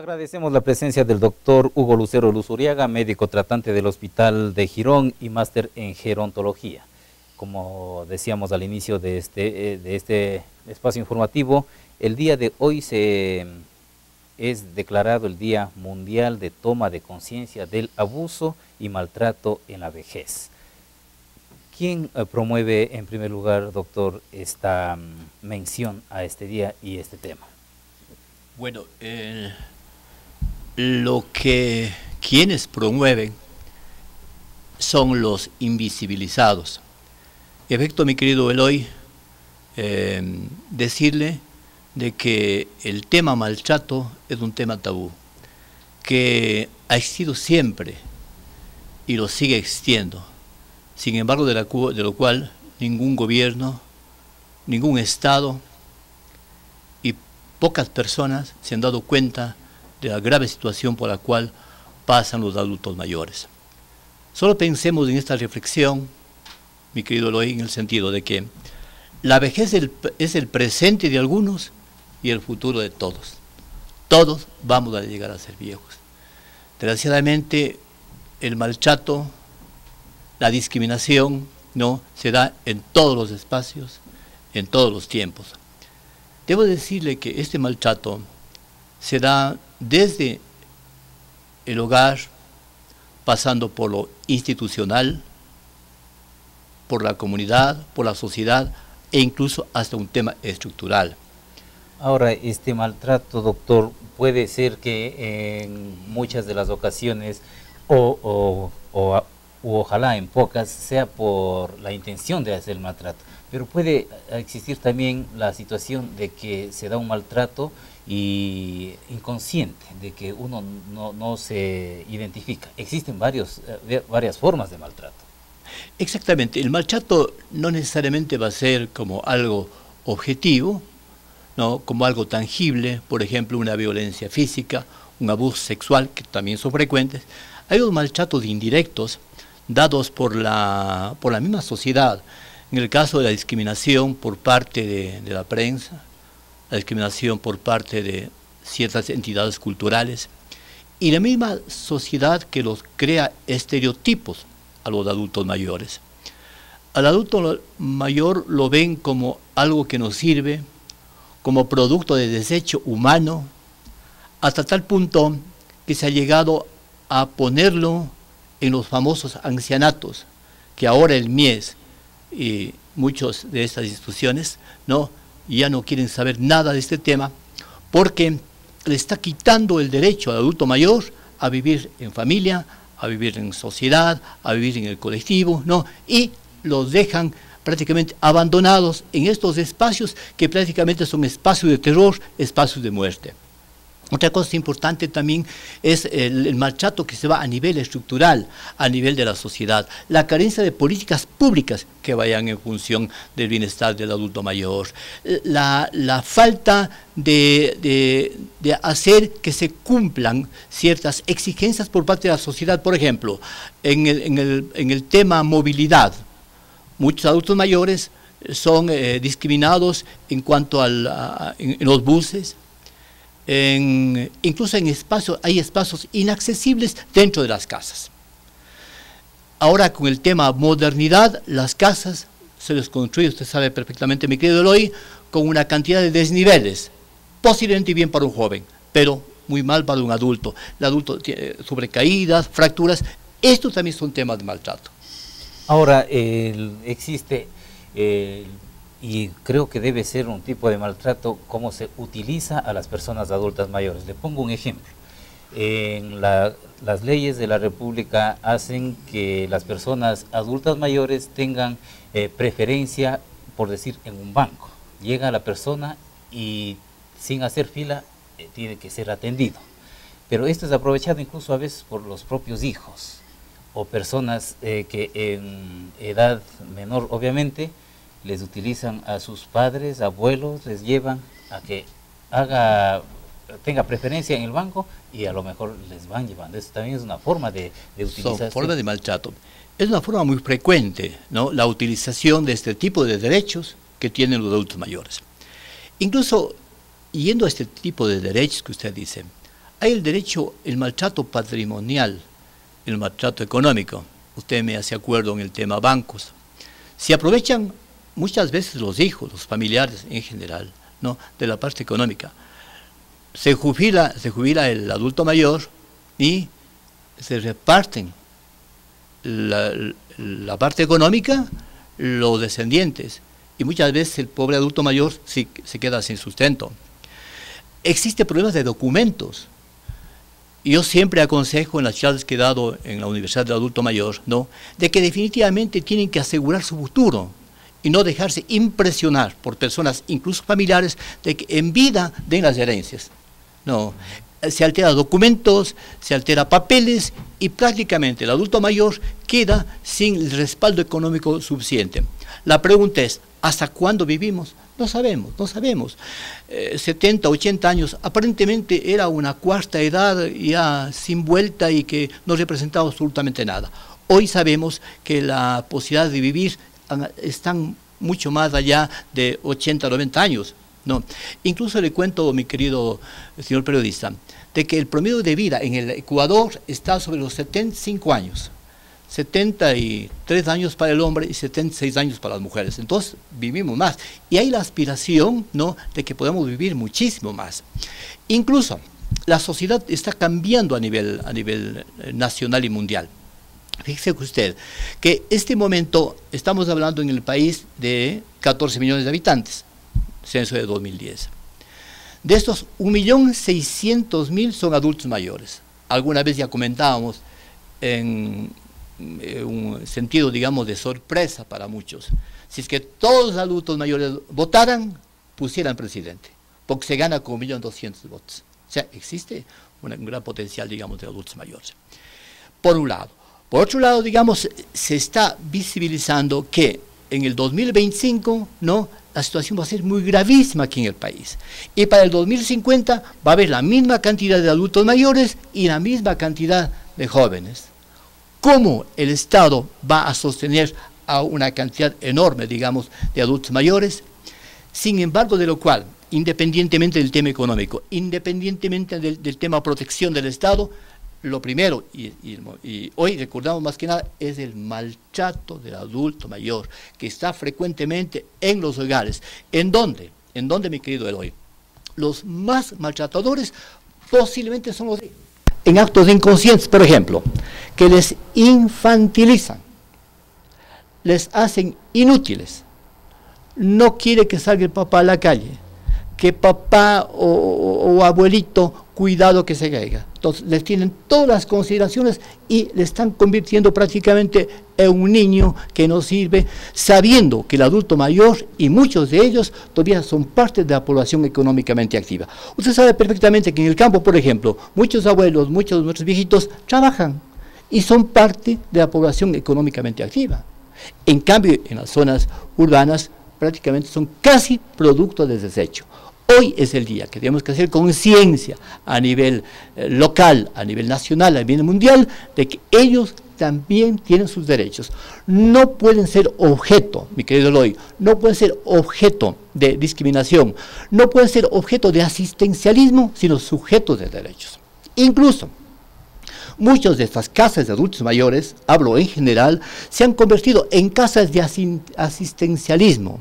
Agradecemos la presencia del doctor Hugo Lucero Luzuriaga, médico tratante del Hospital de Girón y máster en gerontología. Como decíamos al inicio de este, eh, de este espacio informativo, el día de hoy se es declarado el Día Mundial de Toma de Conciencia del Abuso y Maltrato en la Vejez. ¿Quién eh, promueve en primer lugar, doctor, esta mm, mención a este día y este tema? Bueno, eh, lo que quienes promueven son los invisibilizados efecto, mi querido Eloy, eh, decirle de que el tema maltrato es un tema tabú, que ha existido siempre y lo sigue existiendo. Sin embargo, de, de lo cual ningún gobierno, ningún Estado y pocas personas se han dado cuenta de la grave situación por la cual pasan los adultos mayores. Solo pensemos en esta reflexión mi querido Eloy, en el sentido de que la vejez es el presente de algunos y el futuro de todos. Todos vamos a llegar a ser viejos. Desgraciadamente, el maltrato, la discriminación, ¿no? se da en todos los espacios, en todos los tiempos. Debo decirle que este maltrato se da desde el hogar, pasando por lo institucional, por la comunidad, por la sociedad e incluso hasta un tema estructural. Ahora, este maltrato, doctor, puede ser que en muchas de las ocasiones, o, ojalá en pocas, sea por la intención de hacer maltrato, pero puede existir también la situación de que se da un maltrato y inconsciente, de que uno no, se identifica. Existen varios, eh, varias formas de maltrato. Exactamente, el maltrato no necesariamente va a ser como algo objetivo, ¿no? como algo tangible, por ejemplo, una violencia física, un abuso sexual, que también son frecuentes. Hay los maltratos indirectos dados por la, por la misma sociedad. En el caso de la discriminación por parte de la prensa, la discriminación por parte de ciertas entidades culturales, y la misma sociedad que los crea estereotipos a los adultos mayores. Al adulto mayor lo ven como algo que nos sirve, como producto de desecho humano, hasta tal punto que se ha llegado a ponerlo en los famosos ancianatos, que ahora el MIES y muchos de estas instituciones no, ya no quieren saber nada de este tema, porque le está quitando el derecho al adulto mayor a vivir en familia, a vivir en sociedad, a vivir en el colectivo, ¿no? Y los dejan prácticamente abandonados en estos espacios que prácticamente son espacios de terror, espacios de muerte. Otra cosa importante también es el, maltrato que se va a nivel estructural, a nivel de la sociedad, la carencia de políticas públicas que vayan en función del bienestar del adulto mayor, la, falta de, hacer que se cumplan ciertas exigencias por parte de la sociedad, por ejemplo, en el, tema movilidad. Muchos adultos mayores son eh, discriminados en cuanto a, en los buses, incluso en espacios, hay espacios inaccesibles dentro de las casas. Ahora con el tema modernidad, las casas se les construye, usted sabe perfectamente, mi querido Eloy, con una cantidad de desniveles, posiblemente bien para un joven, pero muy mal para un adulto. El adulto tiene sobrecaídas, fracturas, esto también son temas de maltrato. Ahora, existe y creo que debe ser un tipo de maltrato como se utiliza a las personas adultas mayores. Le pongo un ejemplo. En las leyes de la República hacen que las personas adultas mayores tengan eh, preferencia, por decir, en un banco. Llega la persona y sin hacer fila eh, tiene que ser atendido. Pero esto es aprovechado incluso a veces por los propios hijos o personas eh, que en edad menor, obviamente, les utilizan a sus padres, abuelos, les llevan a que haga tenga preferencia en el banco y a lo mejor les van llevando. Eso también es una forma de, de utilizar. Son formas de maltrato. Es una forma muy frecuente, ¿no? La utilización de este tipo de derechos que tienen los adultos mayores. Incluso, yendo a este tipo de derechos que usted dice, Hay el derecho, el maltrato patrimonial, el maltrato económico. Usted me hace acuerdo en el tema bancos. Se aprovechan muchas veces los hijos, los familiares en general, ¿no? de la parte económica. Se jubila, se jubila el adulto mayor y se reparten la, la parte económica los descendientes y muchas veces el pobre adulto mayor se, se queda sin sustento. Existen problemas de documentos. Yo siempre aconsejo en las charlas que he dado en la Universidad del Adulto Mayor, ¿no? de que definitivamente tienen que asegurar su futuro y no dejarse impresionar por personas, incluso familiares, de que en vida den las herencias. No, se altera documentos, se altera papeles y prácticamente el adulto mayor queda sin el respaldo económico suficiente. La pregunta es, ¿hasta cuándo vivimos? No sabemos, no sabemos. 70, eh, 80 años, aparentemente era una cuarta edad ya sin vuelta y que no representaba absolutamente nada. Hoy sabemos que la posibilidad de vivir están mucho más allá de 80, 90 años. No. Incluso le cuento, mi querido señor periodista, de que el promedio de vida en el Ecuador está sobre los 75 años. 73 años para el hombre y 76 años para las mujeres. Entonces vivimos más. Y hay la aspiración ¿no? de que podamos vivir muchísimo más. Incluso la sociedad está cambiando a nivel, a nivel eh, nacional y mundial. Fíjese usted que este momento estamos hablando en el país de 14 millones de habitantes, censo de 2010. De estos, 1.600.000 son adultos mayores. Alguna vez ya comentábamos en eh, un sentido, digamos, de sorpresa para muchos. Si es que todos los adultos mayores votaran, pusieran presidente, porque se gana con 1.200.000 votos. O sea, existe un gran potencial, digamos, de adultos mayores. Por un lado. Por otro lado, digamos, se está visibilizando que en el 2025, ¿no? La situación va a ser muy gravísima aquí en el país. Y para el 2050 va a haber la misma cantidad de adultos mayores y la misma cantidad de jóvenes. ¿Cómo el Estado va a sostener a una cantidad enorme, digamos, de adultos mayores? Sin embargo, de lo cual, independientemente del tema económico, independientemente del, del tema protección del Estado, lo primero, y, hoy recordamos más que nada, es el maltrato del adulto mayor, que está frecuentemente en los hogares. ¿En dónde? ¿En dónde, mi querido Eloy? Los más maltratadores posiblemente son los en actos inconscientes, por ejemplo, que les infantilizan, les hacen inútiles. No quiere que salga el papá a la calle, que papá o abuelito cuidado que se caiga. Entonces les tienen todas las consideraciones y le están convirtiendo prácticamente en un niño que no sirve, sabiendo que el adulto mayor y muchos de ellos todavía son parte de la población económicamente activa. Usted sabe perfectamente que en el campo, por ejemplo, muchos abuelos, muchos de nuestros viejitos trabajan y son parte de la población económicamente activa. En cambio, en las zonas urbanas prácticamente son casi producto de desecho. Hoy es el día que tenemos que hacer conciencia a nivel eh, local, a nivel nacional, a nivel mundial, de que ellos también tienen sus derechos. No pueden ser objeto, mi querido Eloy, no pueden ser objeto de discriminación, no pueden ser objeto de asistencialismo, sino sujetos de derechos. Incluso, Muchas de estas casas de adultos mayores, hablo en general, se han convertido en casas de asistencialismo,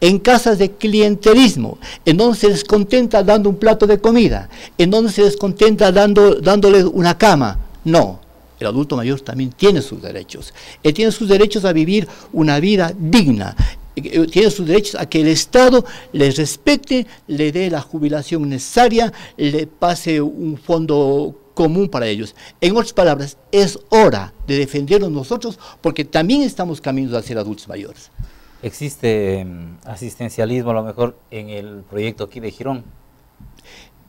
en casas de clientelismo, en donde se les contenta dando un plato de comida, en donde se les contenta dando, dándoles una cama. No, el adulto mayor también tiene sus derechos. Él tiene sus derechos a vivir una vida digna. Eh, tiene sus derechos a que el Estado le respete, le dé la jubilación necesaria, le pase un fondo común para ellos. En otras palabras, es hora de defendernos nosotros porque también estamos caminos a ser adultos mayores. ¿Existe em, asistencialismo a lo mejor en el proyecto aquí de Girón?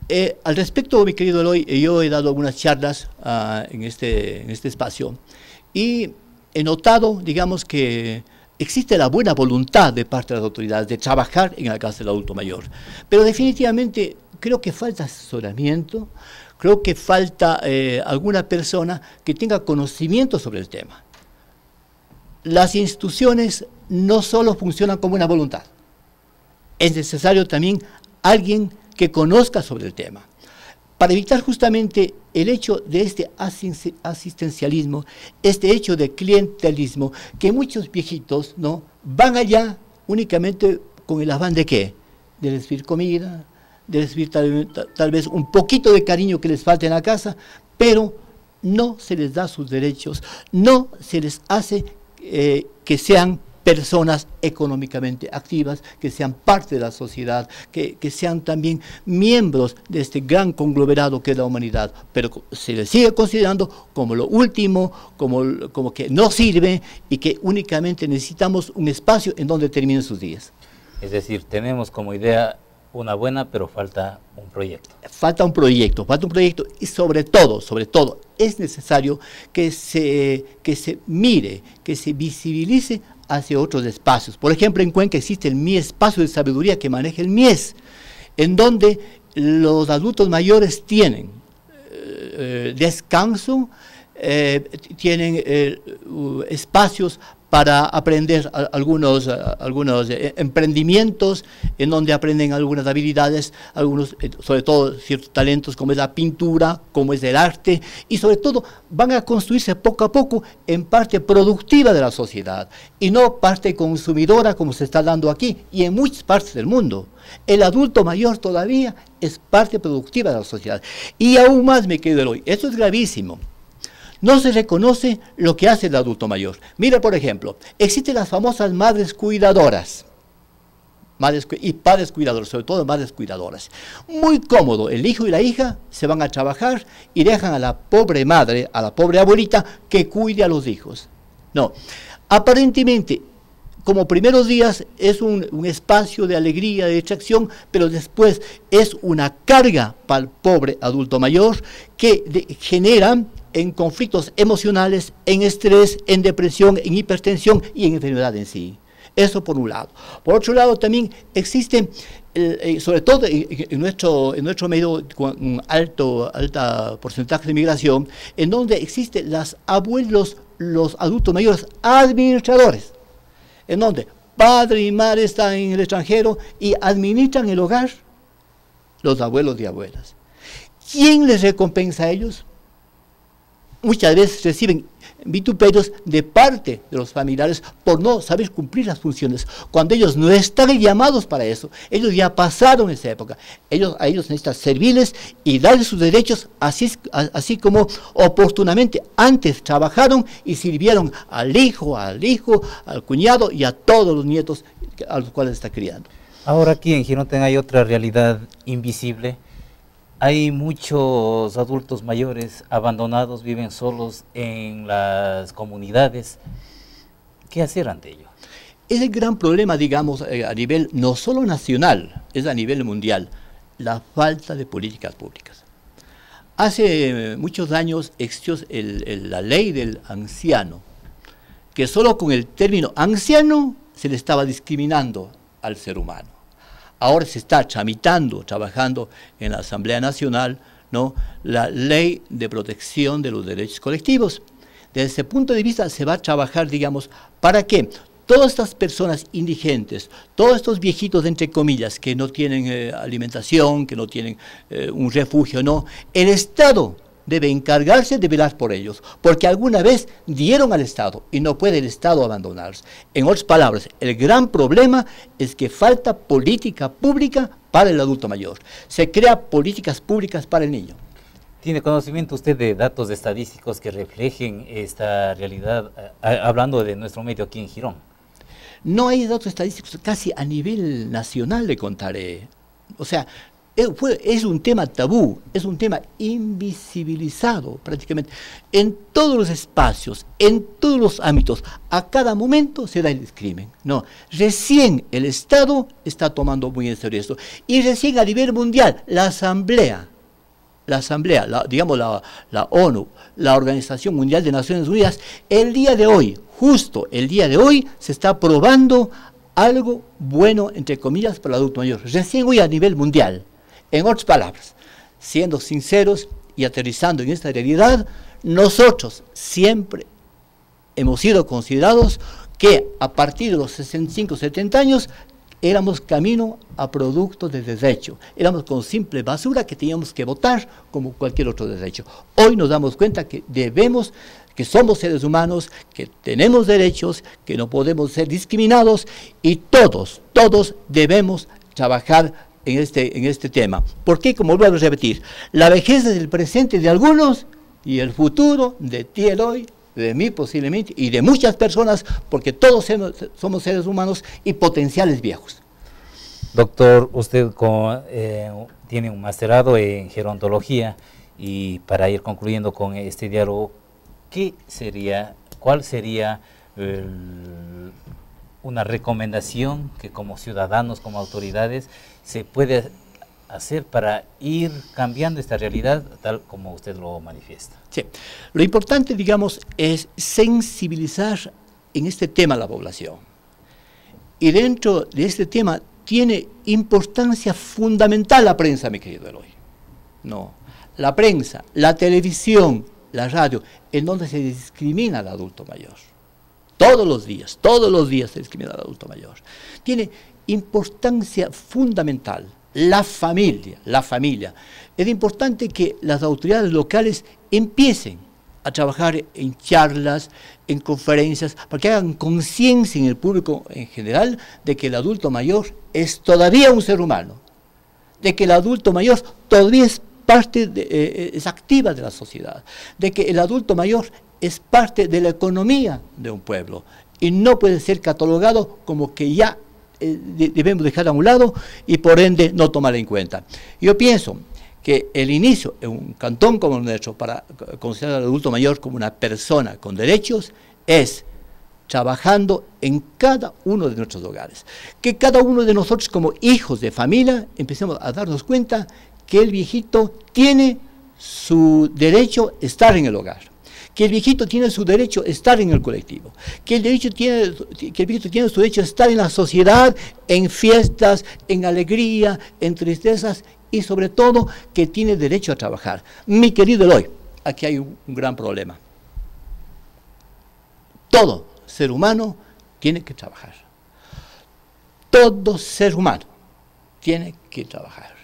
Eh, al respecto, mi querido Eloy, eh, yo he dado algunas charlas ah, en, este, en este espacio y he notado, digamos, que existe la buena voluntad de parte de las autoridades de trabajar en la casa del adulto mayor, pero definitivamente creo que falta asesoramiento, creo que falta eh, alguna persona que tenga conocimiento sobre el tema. Las instituciones no solo funcionan como una voluntad, es necesario también alguien que conozca sobre el tema. para evitar justamente el hecho de este asistencialismo, este hecho de clientelismo, que muchos viejitos no van allá únicamente con el afán de qué? De recibir comida, de recibir tal, vez un poquito de cariño que les falte en la casa, pero no se les da sus derechos, no se les hace eh, que sean personas económicamente activas, que sean parte de la sociedad, que, sean también miembros de este gran conglomerado que es la humanidad, pero se les sigue considerando como lo último, como, como que no sirve y que únicamente necesitamos un espacio en donde terminen sus días. Es decir, tenemos como idea una buena, pero falta un proyecto. Falta un proyecto, falta un proyecto y sobre todo, sobre todo, es necesario que se, que se mire, que se visibilice hacia otros espacios. Por ejemplo, en Cuenca existe el MIES, espacio de sabiduría que maneja el MIES, en donde los adultos mayores tienen eh, eh, descanso, eh, tienen espacios para aprender algunos, algunos eh, emprendimientos en donde aprenden algunas habilidades, algunos, eh, sobre todo ciertos talentos como es la pintura, como es el arte, y sobre todo van a construirse poco a poco en parte productiva de la sociedad y no parte consumidora como se está dando aquí y en muchas partes del mundo. El adulto mayor todavía es parte productiva de la sociedad. Y aún más me quedo hoy. Esto es gravísimo no se reconoce lo que hace el adulto mayor. Mira, por ejemplo, existen las famosas madres cuidadoras. Y padres cuidadores, sobre todo madres cuidadoras. Muy cómodo, el hijo y la hija se van a trabajar y dejan a la pobre madre, a la pobre abuelita, que cuide a los hijos. No, aparentemente como primeros días es un, espacio de alegría, de distracción, pero después es una carga para el pobre adulto mayor que genera en conflictos emocionales, en estrés, en depresión, en hipertensión y en enfermedad en sí. Eso por un lado. Por otro lado, también existe, eh, eh, sobre todo en, nuestro, en nuestro medio con un alto alta porcentaje de migración, en donde existen los abuelos, los adultos mayores administradores, en donde padre y madre están en el extranjero y administran el hogar los abuelos y abuelas. ¿Quién les recompensa a ellos? Muchas veces reciben vituperios de parte de los familiares por no saber cumplir las funciones, cuando ellos no están llamados para eso, ellos ya pasaron esa época, ellos, a ellos necesitan servirles y darles sus derechos, así, así como oportunamente antes trabajaron y sirvieron al hijo, al hijo, al cuñado y a todos los nietos a los cuales está criando. Ahora aquí en Gironten hay otra realidad invisible, hay muchos adultos mayores abandonados, viven solos en las comunidades. ¿Qué hacer ante ello? Es el gran problema, digamos, eh, a nivel no solo nacional, es a nivel mundial, la falta de políticas públicas. Hace muchos años existió la ley del anciano, que solo con el término anciano se le estaba discriminando al ser humano ahora se está tramitando, trabajando en la Asamblea Nacional, ¿no? la ley de protección de los derechos colectivos. Desde ese punto de vista se va a trabajar, digamos, para que todas estas personas indigentes, todos estos viejitos, entre comillas, que no tienen eh, alimentación, que no tienen eh, un refugio, no, el Estado debe encargarse de velar por ellos, porque alguna vez dieron al Estado y no puede el Estado abandonarlos. En otras palabras, el gran problema es que falta política pública para el adulto mayor. Se crea políticas públicas para el niño. ¿Tiene conocimiento usted de datos estadísticos que reflejen esta realidad, eh, hablando de nuestro medio aquí en Girón? No hay datos estadísticos, casi a nivel nacional le contaré. O sea, es un tema tabú, es un tema invisibilizado prácticamente. En todos los espacios, en todos los ámbitos, a cada momento se da el crimen. No, recién el Estado está tomando muy en serio esto. Y recién a nivel mundial, la Asamblea, la Asamblea, digamos la, ONU, la Organización Mundial de Naciones Unidas, el día de hoy, justo el día de hoy, se está aprobando algo bueno, entre comillas, para el adulto mayor. Recién hoy a nivel mundial. En otras palabras, siendo sinceros y aterrizando en esta realidad, nosotros siempre hemos sido considerados que a partir de los 65, 70 años éramos camino a productos de desecho. Éramos con simple basura que teníamos que votar como cualquier otro desecho. Hoy nos damos cuenta que debemos, que somos seres humanos, que tenemos derechos, que no podemos ser discriminados y todos, todos debemos trabajar en este, en este tema. Porque, como vuelvo a repetir, la vejez es el presente de algunos y el futuro de ti, hoy de mí posiblemente y de muchas personas, porque todos somos seres humanos y potenciales viejos. Doctor, usted eh, tiene un masterado en gerontología y para ir concluyendo con este diálogo, ¿qué sería, cuál sería una recomendación que como ciudadanos, como autoridades, se puede hacer para ir cambiando esta realidad tal como usted lo manifiesta? Sí, lo importante, digamos, es sensibilizar en este tema a la población. Y dentro de este tema tiene importancia fundamental la prensa, mi querido Eloy. No, la prensa, la televisión, la radio, en donde se discrimina al adulto mayor. Todos los días, todos los días se discrimina al adulto mayor. Tiene importancia fundamental la familia, la familia. Es importante que las autoridades locales empiecen a trabajar en charlas, en conferencias, para que hagan conciencia en el público en general de que el adulto mayor es todavía un ser humano, de que el adulto mayor todavía es parte, de, eh, es activa de la sociedad, de que el adulto mayor es parte de la economía de un pueblo y no puede ser catalogado como que ya eh, debemos dejar a un lado y por ende no tomar en cuenta. Yo pienso que el inicio en un cantón como el nuestro para considerar al adulto mayor como una persona con derechos es trabajando en cada uno de nuestros hogares. Que cada uno de nosotros como hijos de familia empecemos a darnos cuenta que el viejito tiene su derecho a estar en el hogar que el viejito tiene su derecho a estar en el colectivo, que el, derecho tiene, que el viejito tiene su derecho a estar en la sociedad, en fiestas, en alegría, en tristezas y sobre todo que tiene derecho a trabajar. Mi querido Eloy, aquí hay un, un gran problema. Todo ser humano tiene que trabajar. Todo ser humano tiene que trabajar.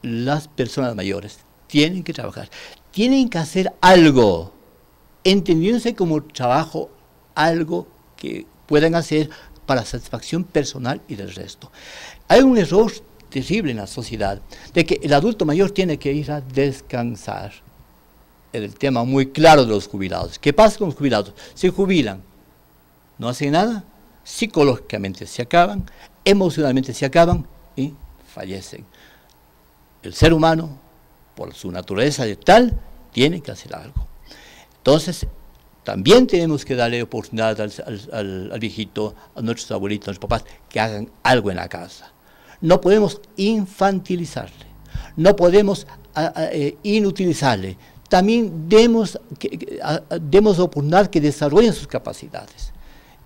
Las personas mayores tienen que trabajar. Tienen que hacer algo entendiéndose como trabajo algo que puedan hacer para satisfacción personal y del resto. Hay un error terrible en la sociedad de que el adulto mayor tiene que ir a descansar. Es el tema muy claro de los jubilados. ¿Qué pasa con los jubilados? Se jubilan, no hacen nada, psicológicamente se acaban, emocionalmente se acaban y fallecen. El ser humano, por su naturaleza de tal, tiene que hacer algo. Entonces, también tenemos que darle oportunidad al, viejito, a nuestros abuelitos, a nuestros papás, que hagan algo en la casa. No podemos infantilizarle, no podemos eh, inutilizarle. También demos, que, demos oportunidad que desarrollen sus capacidades.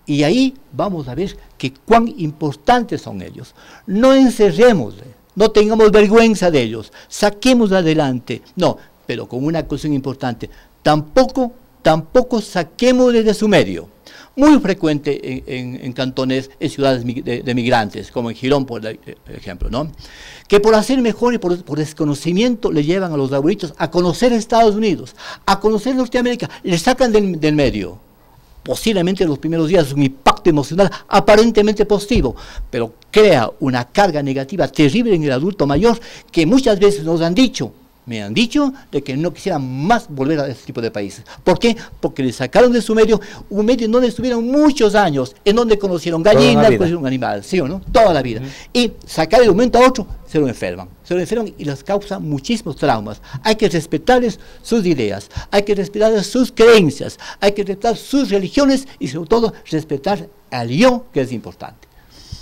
Y ahí vamos a ver que cuán importantes son ellos. No encerrémosle, no tengamos vergüenza de ellos, saquemos adelante. No, pero con una cuestión importante, tampoco, tampoco saquemos de su medio. Muy frecuente en, cantones, en ciudades de, migrantes, como en Girón, por ejemplo, ¿no? que por hacer mejor y por, desconocimiento le llevan a los abuelitos a conocer Estados Unidos, a conocer Norteamérica, le sacan del, del medio posiblemente en los primeros días un impacto emocional aparentemente positivo, pero crea una carga negativa terrible en el adulto mayor que muchas veces nos han dicho, me han dicho de que no quisieran más volver a este tipo de países. ¿Por qué? Porque le sacaron de su medio un medio en donde estuvieron muchos años, en donde conocieron gallinas, conocieron animales, ¿sí o no? Toda la vida. Y sacar de un momento a otro, se lo enferman. Se lo enferman y les causa muchísimos traumas. Hay que respetarles sus ideas, hay que respetarles sus creencias, hay que respetar sus religiones y sobre todo respetar al yo, que es importante.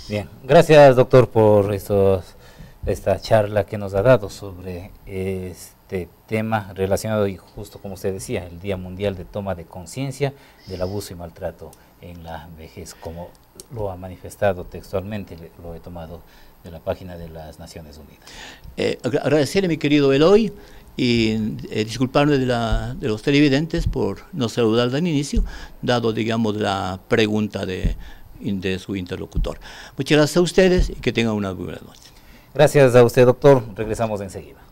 Bien, gracias doctor por estos esta charla que nos ha dado sobre este tema relacionado y justo como usted decía, el Día Mundial de Toma de Conciencia del Abuso y Maltrato en la Vejez, como lo ha manifestado textualmente, lo he tomado de la página de las Naciones Unidas. Eh, agradecerle, mi querido Eloy, y eh, disculparme de, los televidentes por no saludar al inicio, dado, digamos, la pregunta de de su interlocutor. Muchas gracias a ustedes y que tengan una buena noche. Gracias a usted, doctor. Regresamos enseguida.